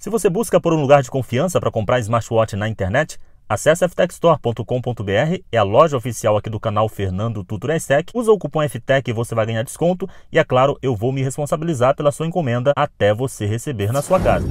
Se você busca por um lugar de confiança para comprar smartwatch na internet, acesse ftechstore.com.br, é a loja oficial aqui do canal Fernando Tutor Tech. Usa o cupom FTEC e você vai ganhar desconto. E é claro, eu vou me responsabilizar pela sua encomenda até você receber na sua casa.